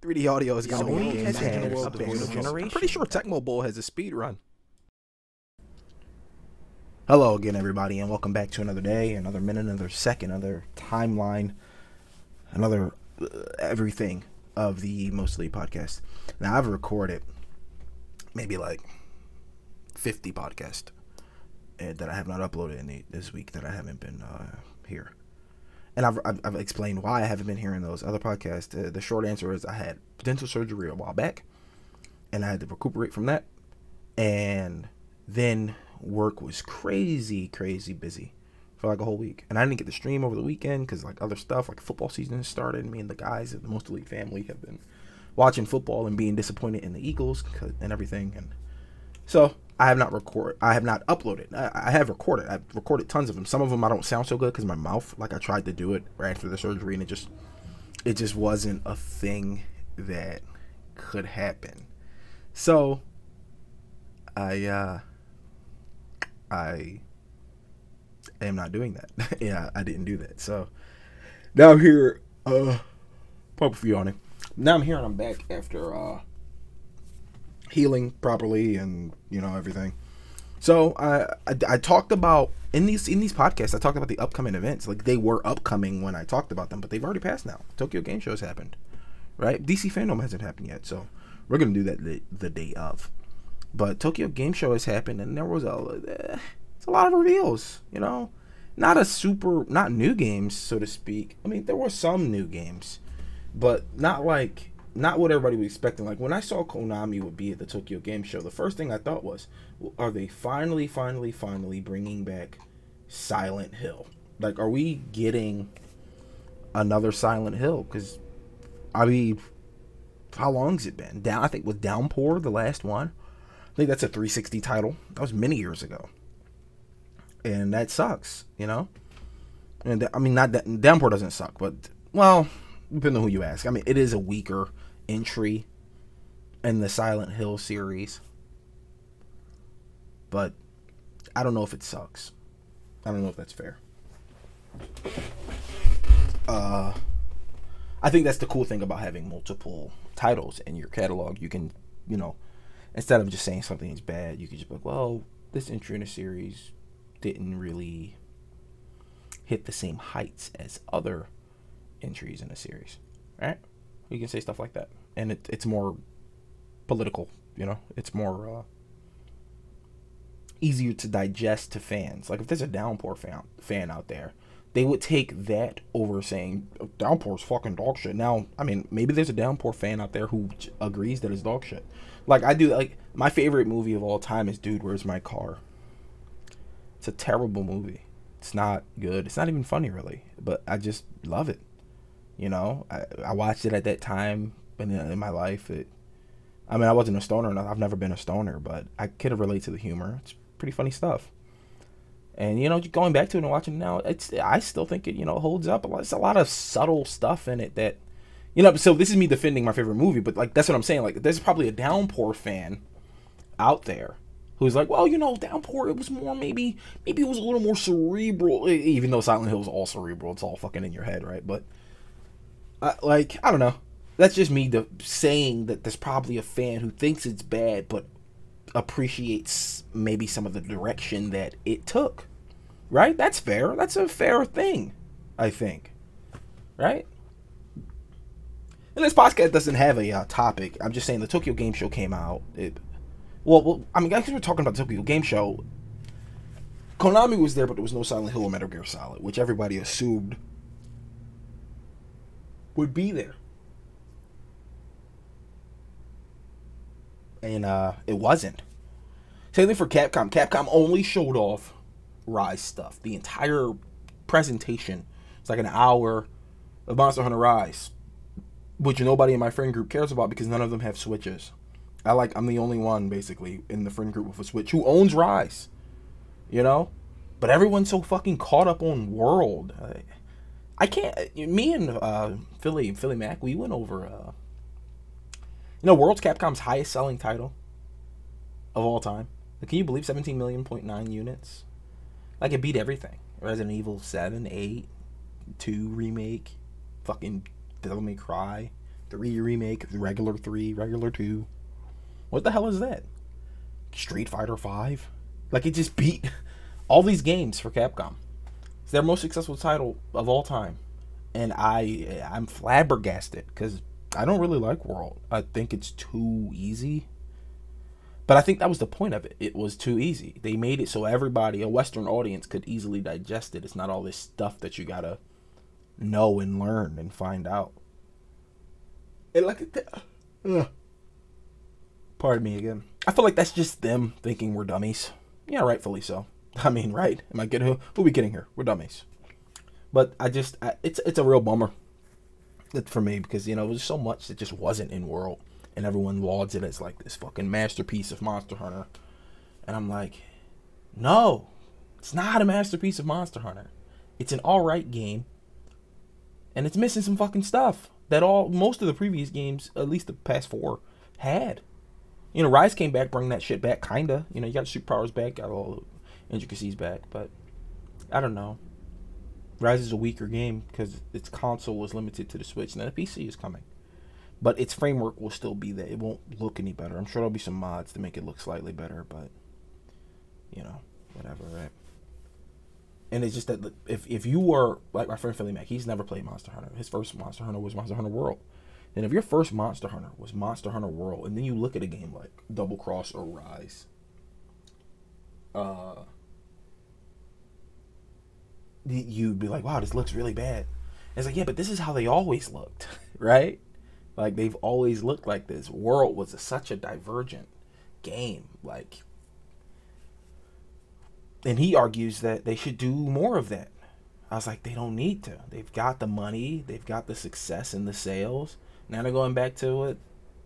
3D audio has got Sony a has game had the world a of. I'm generation. pretty sure Tecmo Bowl has a speed run. Hello again, everybody, and welcome back to another day, another minute, another second, another timeline, another uh, everything of the Most Elite podcast. Now, I've recorded maybe like 50 podcasts uh, that I have not uploaded in the, this week that I haven't been uh, here. And I've, I've, I've explained why I haven't been here in those other podcasts. Uh, the short answer is I had dental surgery a while back, and I had to recuperate from that. And then work was crazy, crazy busy for like a whole week. And I didn't get to stream over the weekend because like other stuff, like football season started. Me and the guys of the Most Elite family have been watching football and being disappointed in the Eagles and everything. And so I have not record. I have not uploaded. I, I have recorded. I've recorded tons of them. Some of them I don't sound so good because my mouth. Like I tried to do it right after the surgery and it just, it just wasn't a thing that could happen. So I uh I am not doing that. yeah, I didn't do that. So now I'm here. Uh, pump for yawning. Now I'm here and I'm back after uh healing properly and you know everything. So I, I I talked about in these in these podcasts I talked about the upcoming events. Like they were upcoming when I talked about them, but they've already passed now. Tokyo Game Show has happened, right? DC Fandom hasn't happened yet, so we're gonna do that the, the day of. But Tokyo Game Show has happened, and there was a it's a lot of reveals. You know, not a super not new games so to speak. I mean, there were some new games, but not like not what everybody was expecting. Like when I saw Konami would be at the Tokyo Game Show, the first thing I thought was, are they finally, finally, finally bringing back Silent Hill? Like, are we getting another Silent Hill? Because I mean, how long's it been? Down, I think was Downpour the last one. I think that's a 360 title. That was many years ago, and that sucks, you know. And I mean, not that Downpour doesn't suck, but well, depending on who you ask. I mean, it is a weaker entry in the Silent Hill series, but I don't know if it sucks. I don't know if that's fair. Uh, I think that's the cool thing about having multiple titles in your catalog. You can, you know, instead of just saying something is bad, you can just be like, well, this entry in a series didn't really hit the same heights as other entries in a series, right? You can say stuff like that, and it, it's more political. You know, it's more uh, easier to digest to fans. Like if there's a Downpour fan fan out there, they would take that over saying Downpour's fucking dog shit. Now, I mean, maybe there's a Downpour fan out there who agrees that it's dog shit. Like I do. Like my favorite movie of all time is Dude, Where's My Car? It's a terrible movie. It's not good. It's not even funny really, but I just love it. You know, I, I watched it at that time in, in my life. It, I mean, I wasn't a stoner. and I've never been a stoner, but I could relate to the humor. It's pretty funny stuff. And you know, going back to it and watching it now, it's I still think it you know holds up. It's a lot of subtle stuff in it that, you know. So this is me defending my favorite movie, but like that's what I'm saying. Like there's probably a Downpour fan out there who's like, well, you know, Downpour it was more maybe maybe it was a little more cerebral. Even though Silent Hill is all cerebral, it's all fucking in your head, right? But uh, like I don't know. That's just me de- saying that there's probably a fan who thinks it's bad, but appreciates maybe some of the direction that it took. Right? That's fair. That's a fair thing, I think. Right? And this podcast doesn't have a uh, topic. I'm just saying the Tokyo Game Show came out. It, well, well, I mean, guys, we're talking about the Tokyo Game Show. Konami was there, but there was no Silent Hill or Metal Gear Solid, which everybody assumed would be there. And uh, it wasn't. Same thing for Capcom. Capcom only showed off Rise stuff. The entire presentation. It's like an hour of Monster Hunter Rise, which nobody in my friend group cares about because none of them have Switches. I like I'm the only one basically in the friend group with a Switch who owns Rise. You know, but everyone's so fucking caught up on World. I, I can't. Me and uh, Philly Philly Mac, we went over. Uh, you know, World's Capcom's highest selling title of all time. Like, can you believe 17 million point nine units? Like it beat everything. Resident Evil 7, 8, 2 remake, fucking Devil May Cry, 3 remake, regular 3, regular 2. What the hell is that? Street Fighter 5? Like it just beat all these games for Capcom. It's their most successful title of all time. And I I'm flabbergasted cuz I don't really like World. I think it's too easy. But I think that was the point of it. It was too easy. They made it so everybody, a Western audience, could easily digest it. It's not all this stuff that you gotta know and learn and find out. And like, uh, pardon me again. I feel like that's just them thinking we're dummies. Yeah, rightfully so. I mean, right? Am I kidding? Who, who we kidding here? We're dummies. But I just, I, it's it's a real bummer for me because you know there's so much that just wasn't in World and everyone lauds it as like this fucking masterpiece of Monster Hunter. And I'm like, no, it's not a masterpiece of Monster Hunter. It's an alright game. And it's missing some fucking stuff that all most of the previous games, at least the past four, had. You know, Rise came back, bring that shit back, kinda. You know, you got superpowers back, got all intricacies back, but I don't know. Rise is a weaker game because its console was limited to the Switch, and then the PC is coming but its framework will still be there. It won't look any better. I'm sure there'll be some mods to make it look slightly better, but you know, whatever, right? And it's just that if if you were like my friend Philly Mac, he's never played Monster Hunter. His first Monster Hunter was Monster Hunter World. And if your first Monster Hunter was Monster Hunter World, and then you look at a game like Double Cross or Rise, uh, you'd be like, "Wow, this looks really bad." It's like, yeah, but this is how they always looked, right? Like they've always looked like this. World was a, such a divergent game. Like, and he argues that they should do more of that. I was like, they don't need to. They've got the money. They've got the success and the sales. Now they're going back to what,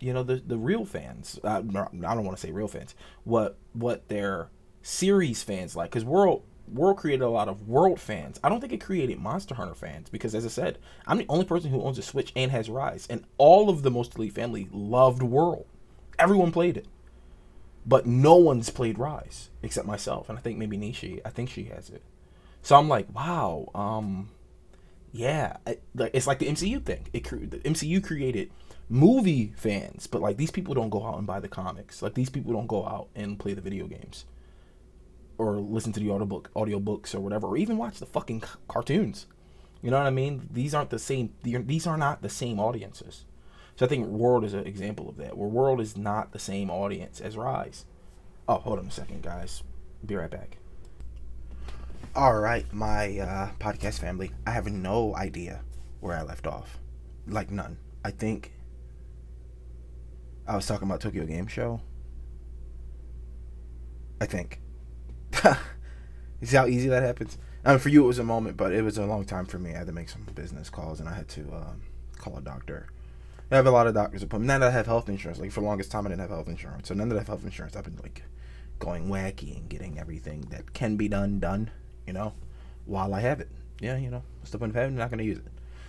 you know, the the real fans. Uh, I don't want to say real fans. What what their series fans like? Because World World created a lot of World fans. I don't think it created Monster Hunter fans because, as I said, I'm the only person who owns a Switch and has Rise, and all of the Most Elite family loved World. Everyone played it, but no one's played Rise except myself, and I think maybe Niishie. I think she has it. So I'm like, wow, um, yeah, it's like the MCU thing. It the MCU created movie fans, but like these people don't go out and buy the comics. Like these people don't go out and play the video games or listen to the audiobook audiobooks or whatever or even watch the fucking cartoons. You know what i mean? These aren't the same these are not the same audiences. So i think world is an example of that where world is not the same audience as rise. Oh hold on a second guys. Be right back. All right my uh, podcast family i have no idea where i left off. Like none. I think i was talking about tokyo game show. I think you see how easy that happens? I mean, for you, it was a moment, but it was a long time for me. I had to make some business calls, and I had to um, call a doctor. I have a lot of doctors appointments. Now that I have health insurance, like for the longest time, I didn't have health insurance. So now that I have health insurance, I've been like going wacky and getting everything that can be done done. You know, while I have it. Yeah, you know, what's the point of having? Not gonna use it.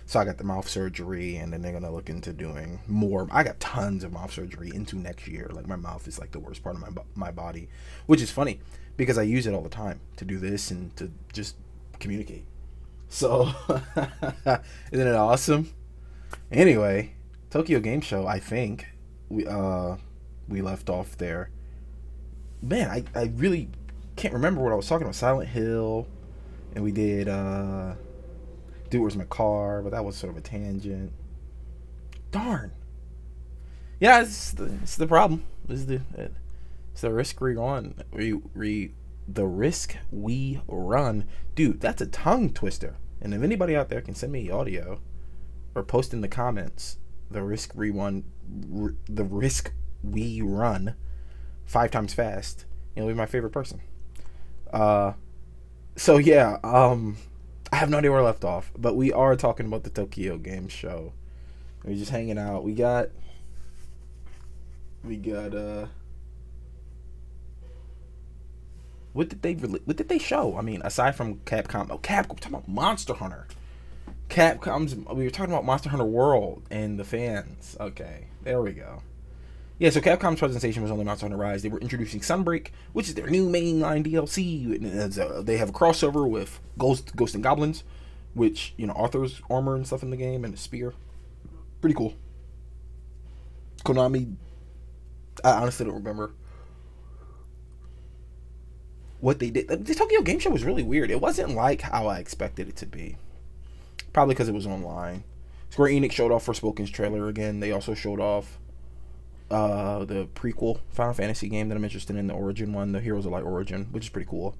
So I got the mouth surgery, and then they're gonna look into doing more. I got tons of mouth surgery into next year. Like my mouth is like the worst part of my my body, which is funny because I use it all the time to do this and to just communicate. So, isn't it awesome? Anyway, Tokyo Game Show, I think we uh we left off there. Man, I, I really can't remember what I was talking about. Silent Hill, and we did uh My Car, but that was sort of a tangent. Darn. Yeah, it's the, it's the problem. It's the it's the risk we run. We, we the risk we run, dude. That's a tongue twister. And if anybody out there can send me audio or post in the comments the risk we run, r- the risk we run five times fast, you'll be my favorite person. Uh, so yeah, um, I have no idea where I left off, but we are talking about the Tokyo Game Show. We're just hanging out. We got, we got uh what did they really, what did they show? I mean, aside from Capcom, oh Capcom, we're talking about Monster Hunter. Capcom's we were talking about Monster Hunter World and the fans. Okay, there we go. Yeah, so Capcom's presentation was on the Monster Hunter Rise. They were introducing Sunbreak, which is their new mainline DLC. A, they have a crossover with Ghost, Ghost and Goblins, which you know Arthur's armor and stuff in the game and a spear. Pretty cool. Konami. I honestly don't remember what they did. The Tokyo Game Show was really weird. It wasn't like how I expected it to be. Probably because it was online. Square Enix showed off Forspoken's trailer again. They also showed off uh, the prequel Final Fantasy game that I'm interested in, the Origin one, the Heroes of Light Origin, which is pretty cool.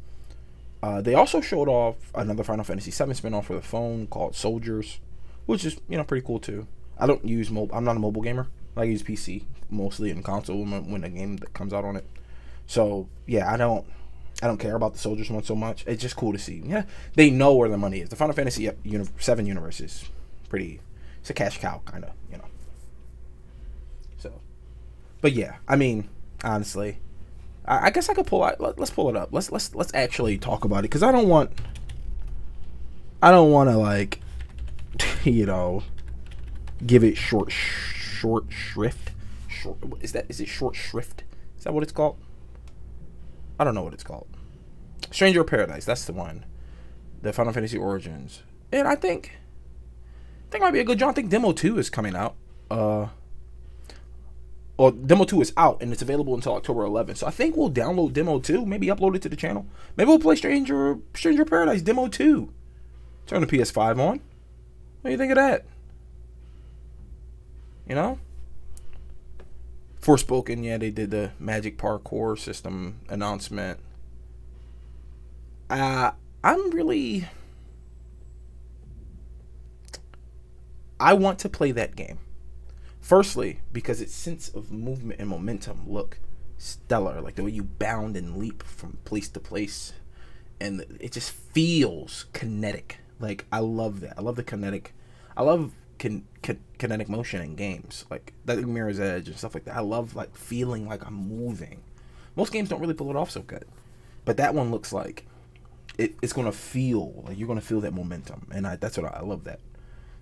Uh, they also showed off another Final Fantasy VII spin-off for the phone called Soldiers, which is you know pretty cool too. I don't use mobile. I'm not a mobile gamer. I use PC mostly and console when, a game that comes out on it. So yeah, I don't. I don't care about the Soldiers one so much. It's just cool to see. Yeah, they know where the money is. The Final Fantasy uni- Seven universe is pretty. It's a cash cow kind of, you know. But yeah, I mean, honestly, I, I guess I could pull out. Let, us pull it up. Let's let's let's actually talk about it because I don't want. I don't want to like, you know, give it short short shrift. Short is that is it short shrift? Is that what it's called? I don't know what it's called. Stranger of Paradise. That's the one. The Final Fantasy Origins, and I think, I think it might be a good job. I think Demo Two is coming out. Uh, or Demo 2 is out and it's available until October 11th. So I think we'll download Demo 2, maybe upload it to the channel. Maybe we'll play Stranger Stranger Paradise Demo 2. Turn the PS5 on. What do you think of that? You know? Forspoken, yeah, they did the Magic Parkour system announcement. Uh, I'm really. I want to play that game. Firstly, because its sense of movement and momentum look stellar, like the way you bound and leap from place to place, and it just feels kinetic. Like I love that. I love the kinetic. I love kin- kin- kinetic motion in games, like that Mirror's Edge and stuff like that. I love like feeling like I'm moving. Most games don't really pull it off so good, but that one looks like it, it's gonna feel like you're gonna feel that momentum, and I, that's what I, I love that.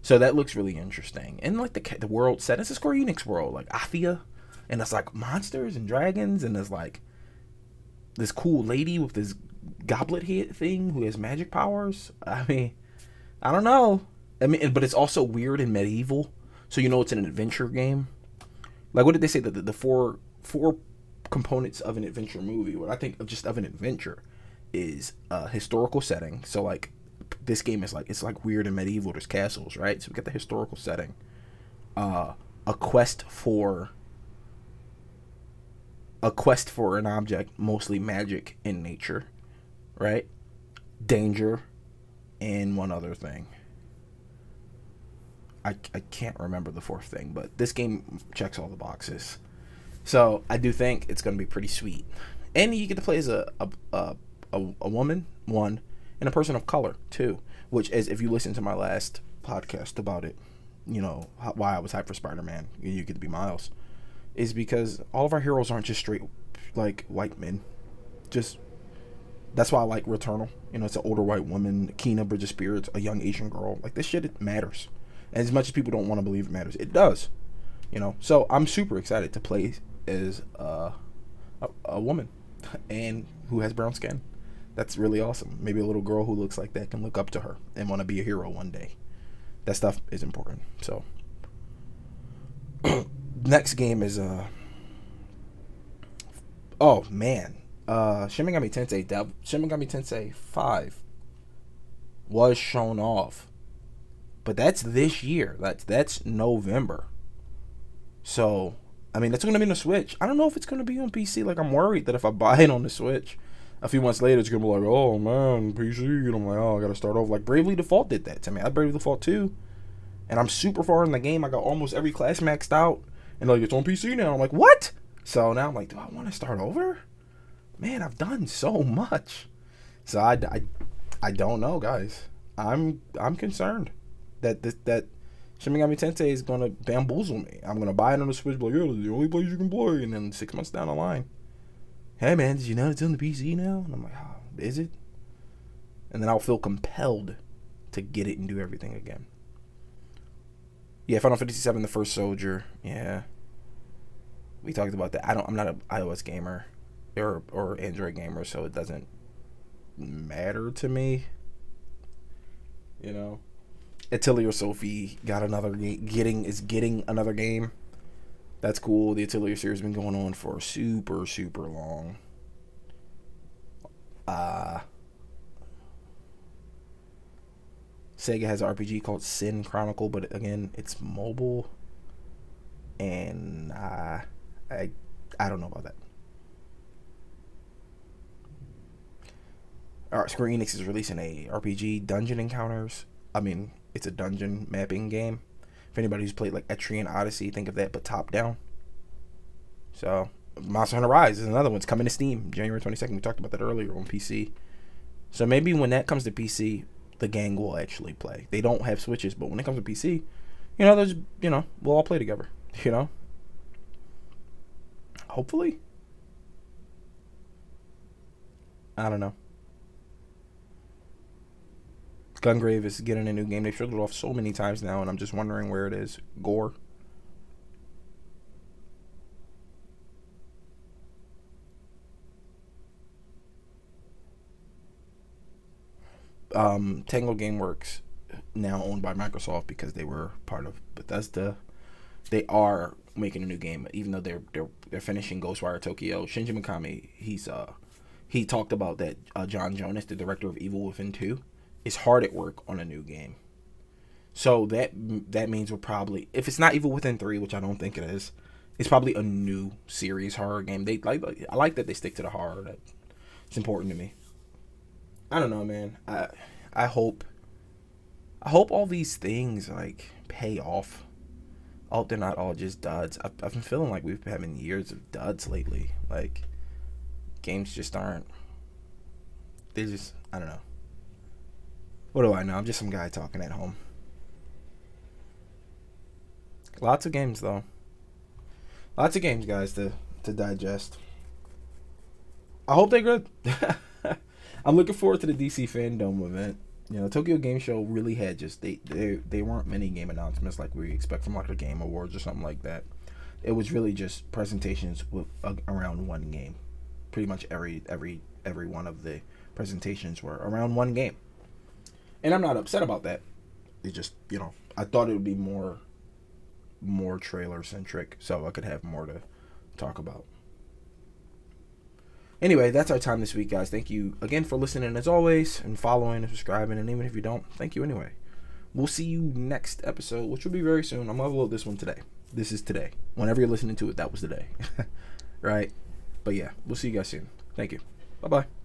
So that looks really interesting. And like the the world set, it's a Square Enix world, like Athia, and it's like monsters and dragons, and there's like this cool lady with this goblet head thing who has magic powers. I mean, I don't know. I mean, but it's also weird and medieval, so you know it's an adventure game. Like what did they say that the, the four four components of an adventure movie? What I think of just of an adventure is a historical setting. So like this game is like it's like weird and medieval. There's castles, right? So we get the historical setting. Uh, a quest for a quest for an object, mostly magic in nature, right? Danger, and one other thing. I, I can't remember the fourth thing, but this game checks all the boxes. So I do think it's going to be pretty sweet. And you get to play as a, a, a, a, a woman, one, and a person of color too. Which is, if you listen to my last podcast about it, you know why I was hyped for Spider Man. You get to be Miles, is because all of our heroes aren't just straight like white men. Just that's why I like Returnal. You know, it's an older white woman, Kena, Bridge of Spirits, a young Asian girl. Like this shit, it matters. And as much as people don't want to believe it matters, it does. You know, so I'm super excited to play as uh, a, a woman and who has brown skin that's really awesome. Maybe a little girl who looks like that can look up to her and want to be a hero one day. That stuff is important. So, next game is uh oh man, uh Shin Tensei Dev Shin Tensei Five was shown off, but that's this year. That's that's November. So, I mean, that's going to be on the Switch. I don't know if it's going to be on PC. Like, I'm worried that if I buy it on the Switch a few months later, it's gonna be like, oh man, PC. And I'm like, oh, I gotta start off like Bravely Default did that to me. I Bravely Default too, and I'm super far in the game. I got almost every class maxed out, and like it's on PC now. I'm like, what? So now I'm like, do I want to start over? Man, I've done so much. So I, I, I don't know, guys. I'm I'm concerned that that Shin Megami Tensei is gonna bamboozle me. I'm gonna buy it on the Switch, like, yeah, the only place you can play, and then six months down the line hey man, did you know it's on the PC now? And I'm like, oh, is it? And then I'll feel compelled to get it and do everything again. Yeah, Final Fantasy VII: The First Soldier. Yeah, we talked about that. I don't. I'm not an iOS gamer or or Android gamer, so it doesn't matter to me. You know, Atelier Sophie got another game. Getting is getting another game. That's cool. The Atelier series has been going on for super, super long. Uh, Sega has an RPG called Sin Chronicle, but again, it's mobile, and uh, I I don't know about that. All right, Square Enix is releasing a RPG Dungeon Encounters. I mean, it's a dungeon mapping game. If anybody who's played like Etrian Odyssey, think of that, but top down. So, Monster Hunter Rise is another one. It's coming to Steam January 22nd. We talked about that earlier on PC. So maybe when that comes to PC, the gang will actually play. They don't have switches, but when it comes to PC, you know, there's you know, we'll all play together. You know? Hopefully. I don't know. Gungrave is getting a new game. They've it off so many times now, and I'm just wondering where it is. Gore. um, Tango GameWorks, now owned by Microsoft because they were part of Bethesda, they are making a new game, even though they're they're they're finishing Ghostwire Tokyo. Shinji Mikami, he's uh he talked about that uh, John Johanas, the director of Evil Within Two, is hard at work on a new game. So that that means we're probably if it's not Evil Within Three, which I don't think it is, it's probably a new series horror game. They like I like that they stick to the horror. That it's important to me. I don't know, man. I I hope I hope all these things like pay off. I they're not all just duds. I've, I've been feeling like we've been having years of duds lately. Like games just aren't. They just I don't know. What do I know? I'm just some guy talking at home. Lots of games though. Lots of games, guys, to to digest. I hope they're good. I'm looking forward to the DC Fandom event. You know, Tokyo Game Show really had just they they they weren't many game announcements like we expect from like a Game Awards or something like that. It was really just presentations with uh, around one game. Pretty much every every every one of the presentations were around one game. And I'm not upset about that. It just, you know, I thought it would be more more trailer centric so I could have more to talk about. Anyway, that's our time this week, guys. Thank you again for listening as always and following and subscribing. And even if you don't, thank you anyway. We'll see you next episode, which will be very soon. I'm gonna upload this one today. This is today. Whenever you're listening to it, that was the day. right? But yeah, we'll see you guys soon. Thank you. Bye bye.